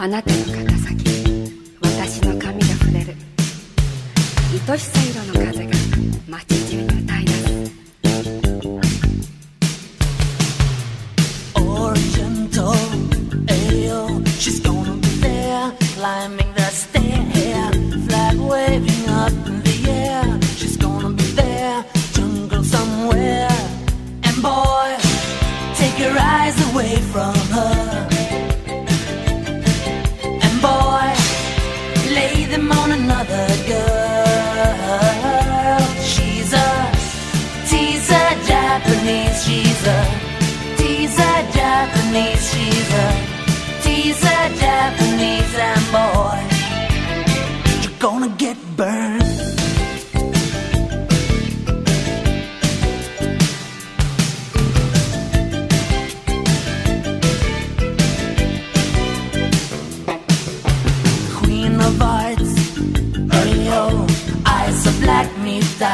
あなたの肩先私の髪が触れる愛しさ色の風が街中に歌い出す from another girl. She's a teaser Japanese, she's a teaser Japanese, she's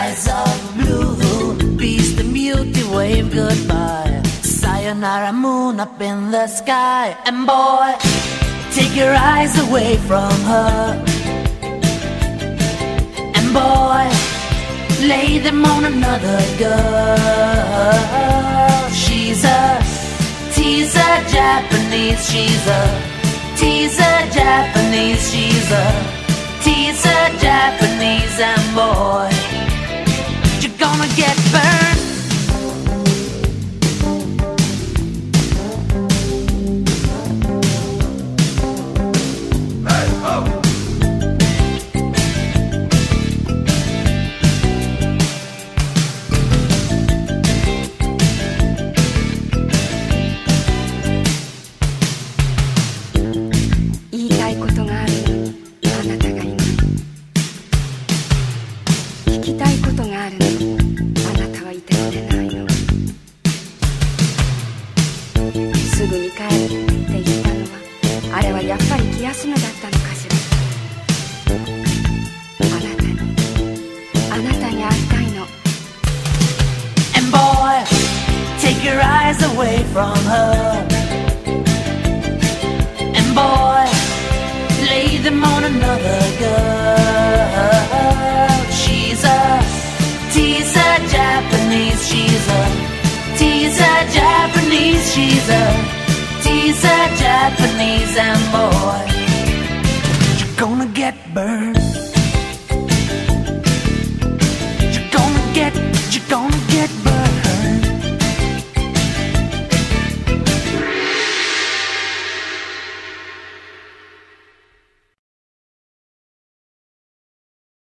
eyes of blue. Beast and beauty wave goodbye. Sayonara moon up in the sky. And boy, take your eyes away from her. And boy, lay them on another girl. She's a teaser Japanese, she's a teaser Japanese, she's a いことがあるの。にあなたがいない」「聞きたいことがあるの。にあなたはいてくれないの」「すぐに帰るって言ったのはあれはやっぱり気休めだったのかしら」「あなたにあなたに会いたいの」And boy, take your eyes away from her. Another girl. She's a teaser Japanese, she's a teaser Japanese, she's a teaser Japanese, and boy, you're gonna get burned.